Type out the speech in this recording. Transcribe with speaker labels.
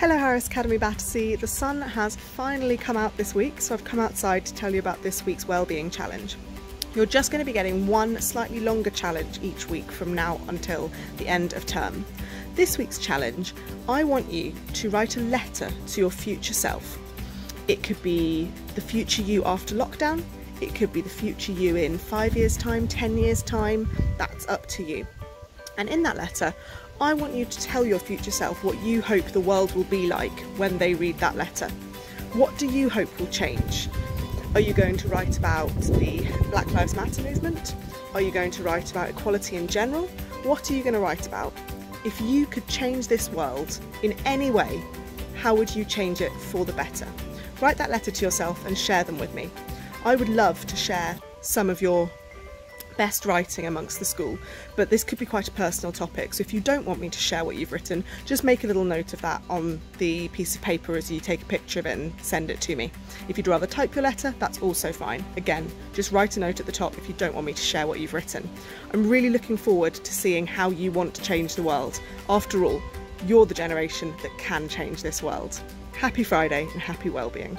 Speaker 1: Hello Harris Academy Battersea. The sun has finally come out this week, so I've come outside to tell you about this week's Wellbeing Challenge. You're just going to be getting one slightly longer challenge each week from now until the end of term. This week's challenge, I want you to write a letter to your future self. It could be the future you after lockdown, it could be the future you in five years' time, ten years' time, that's up to you. And in that letter, I want you to tell your future self what you hope the world will be like when they read that letter. What do you hope will change? Are you going to write about the Black Lives Matter movement? Are you going to write about equality in general? What are you going to write about? If you could change this world in any way, how would you change it for the better? Write that letter to yourself and share them with me. I would love to share some of your best writing amongst the school, but this could be quite a personal topic. So if you don't want me to share what you've written, just make a little note of that on the piece of paper as you take a picture of it and send it to me. If you'd rather type your letter, that's also fine. Again, just write a note at the top if you don't want me to share what you've written. I'm really looking forward to seeing how you want to change the world. After all, you're the generation that can change this world. Happy Friday and happy wellbeing.